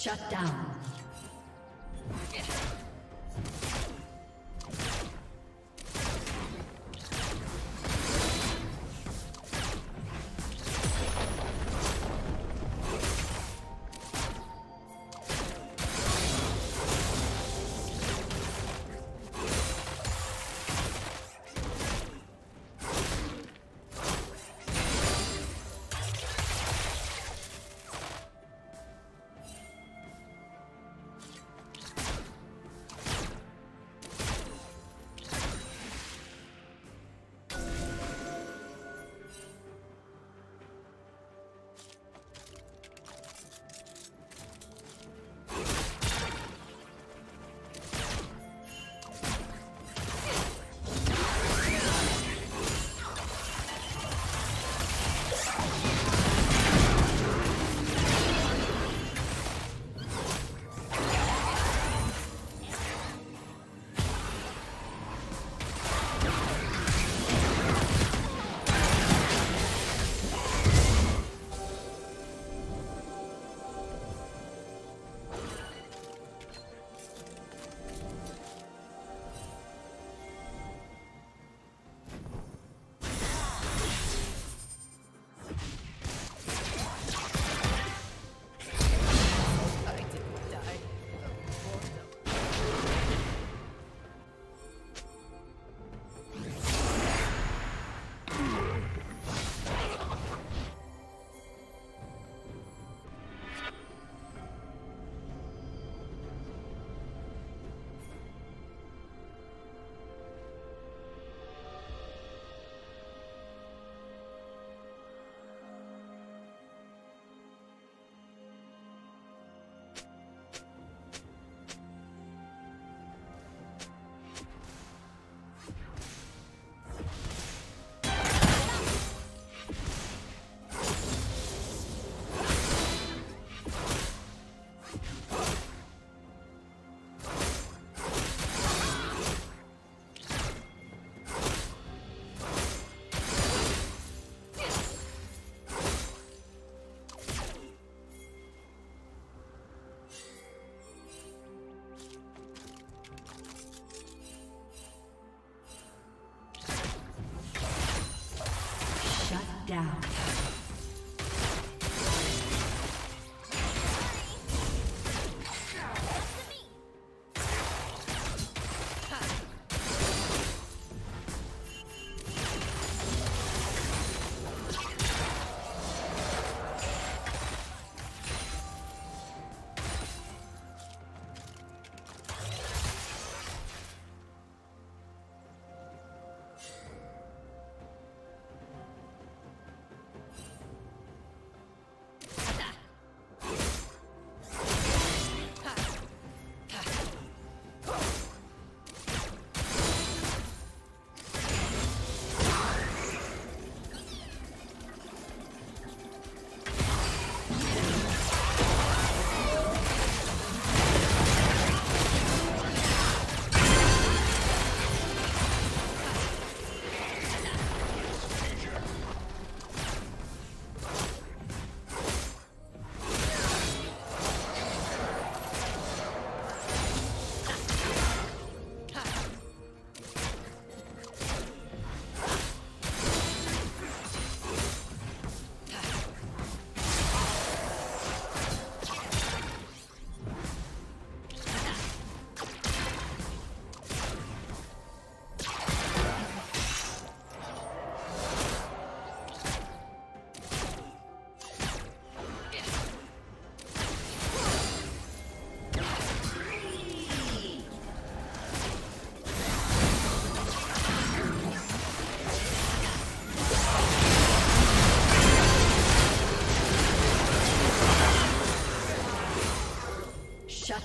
Shut down. Down.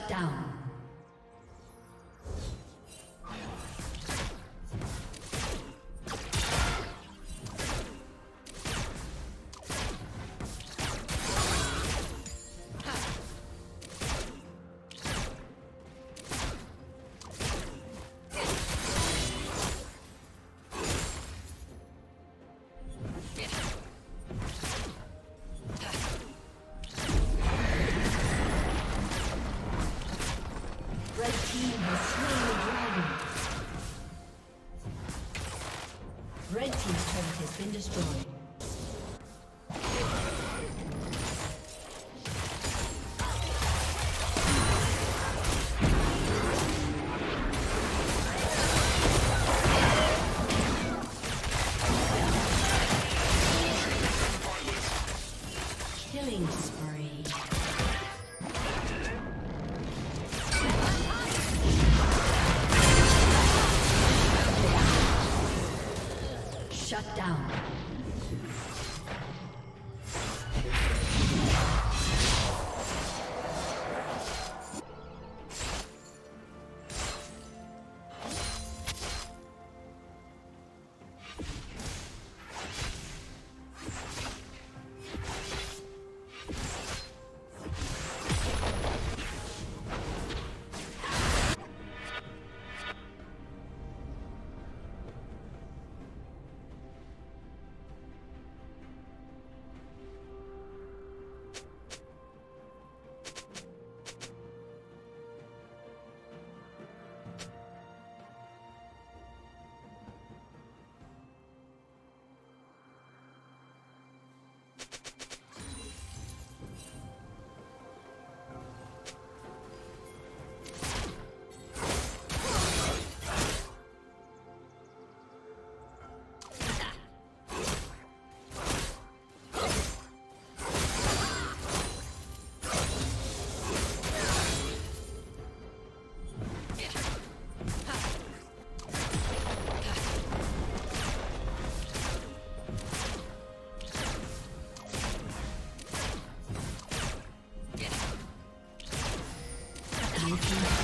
down. Killing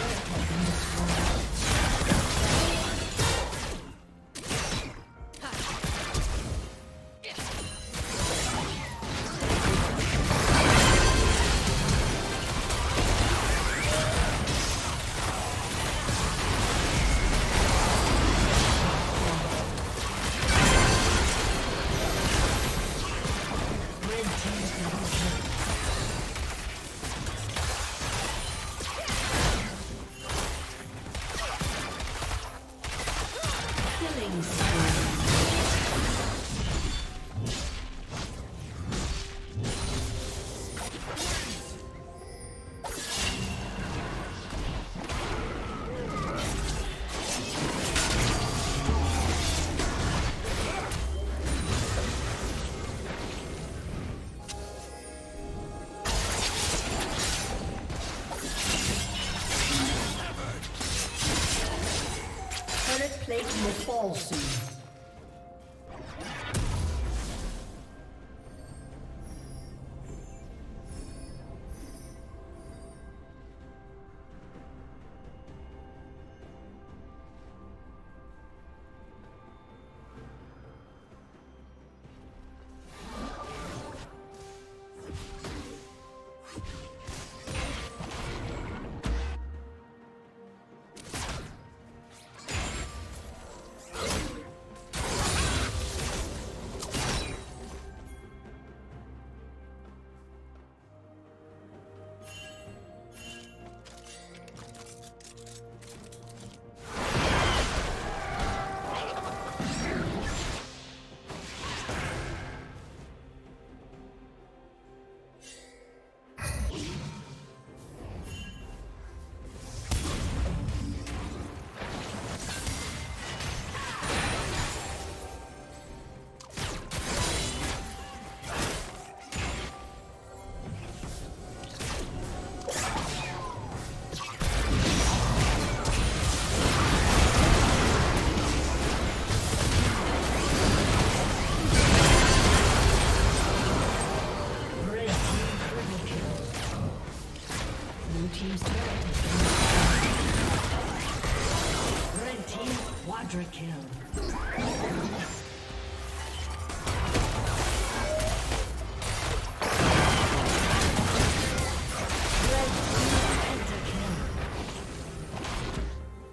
Will fall soon.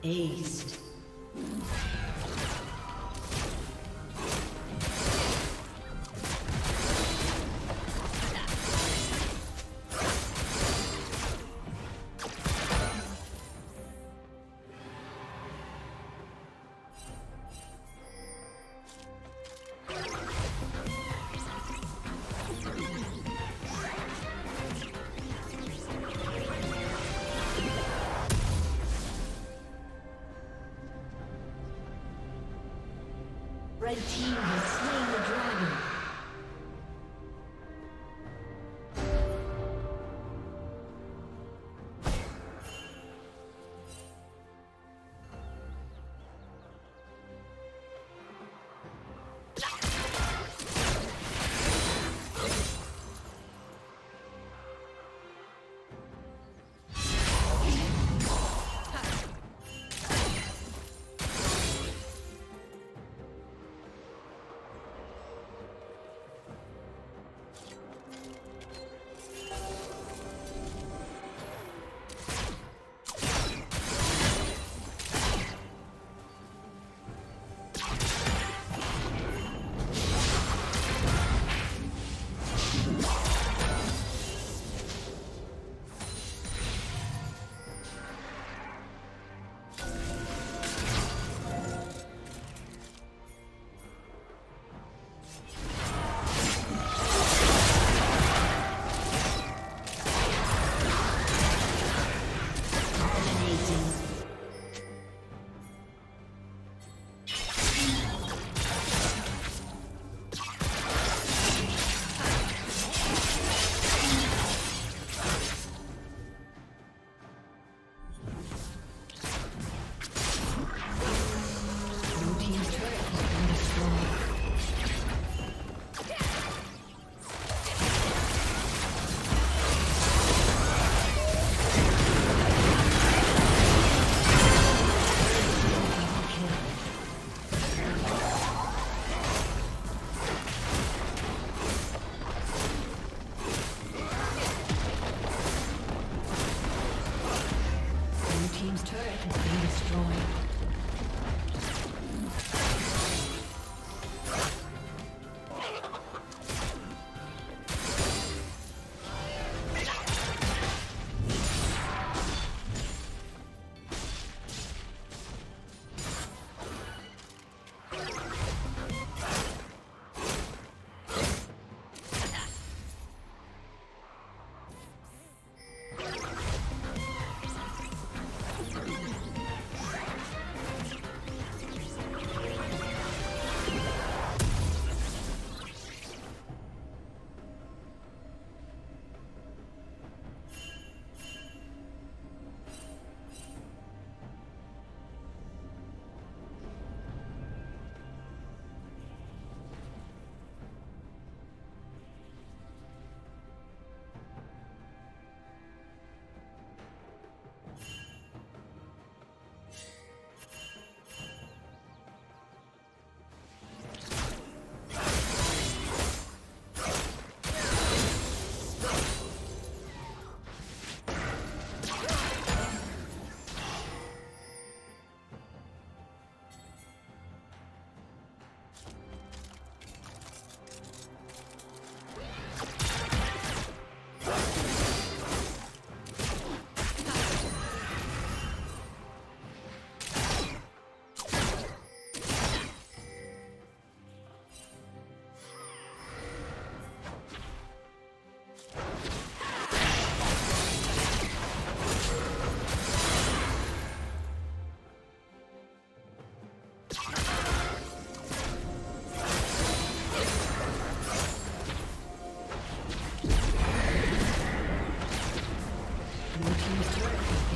Aced.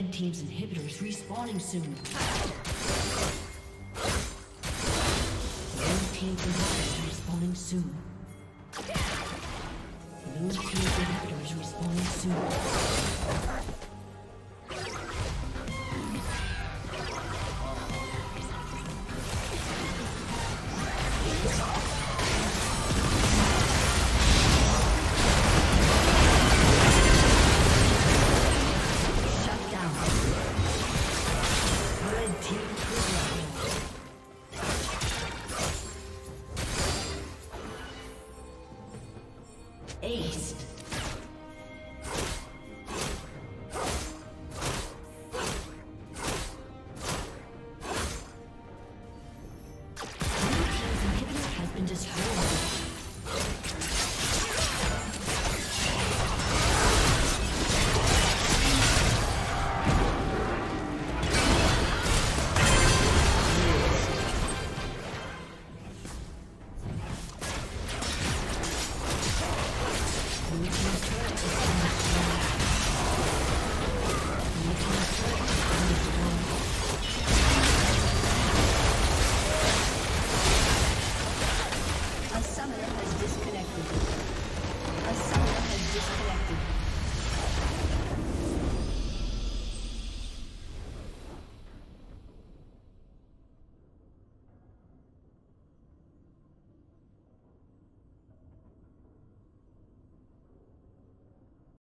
Red Team's inhibitor is respawning soon. Blue Team's inhibitor is respawning soon. Blue Team's inhibitor is respawning soon.